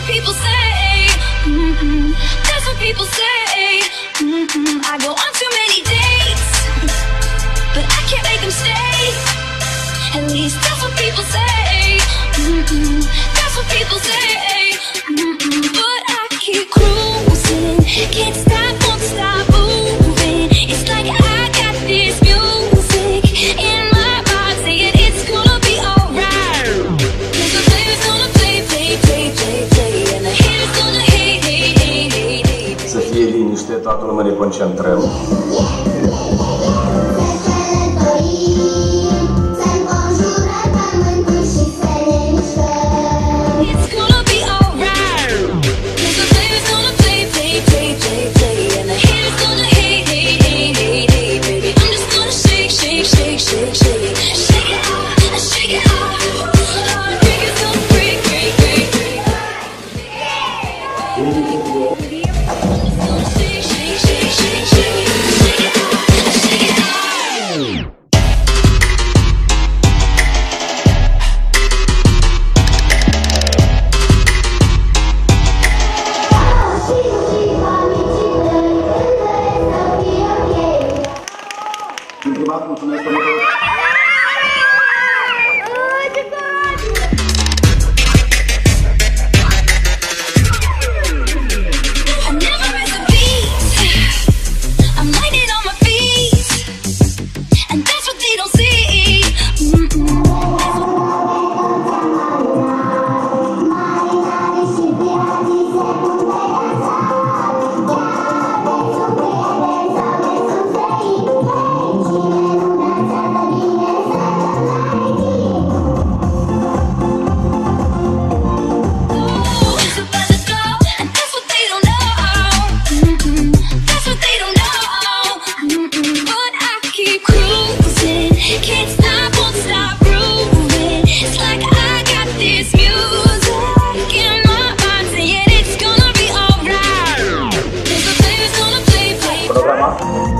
what people say. Mm -mm. That's what people say. Mm I go on too many dates, but I can't make them stay. At least that's what people say. Mm-hmm. That's what people say. quando. Oh.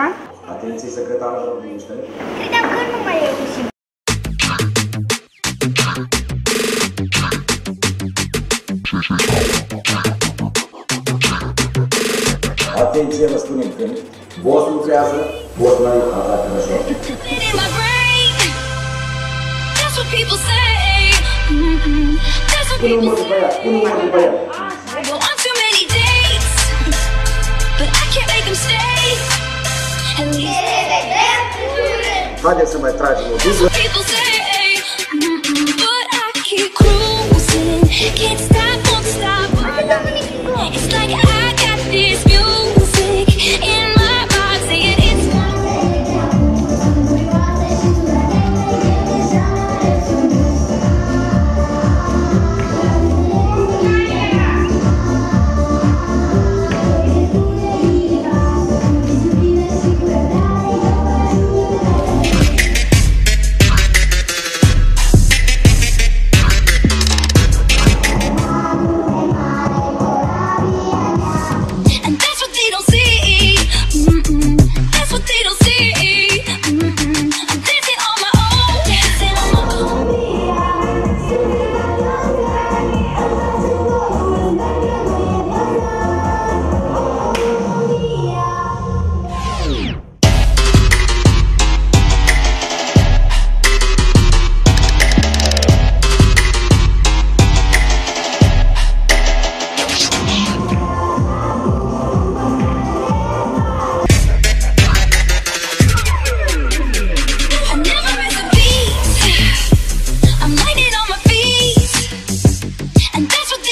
Da? Atenție, secretarul vorbește. Credeam că nu mai e. Atenție, vă. Boss lucrează, boss mai atacă rășor. Pune umărul pe ea, pune pe ea. I go on too many dates, but I can't make them stay. Hajde se me tražimo dugo. Can't. It's like I got this.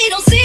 they don't see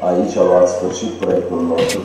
aici a luat sfârșit proiectul nostru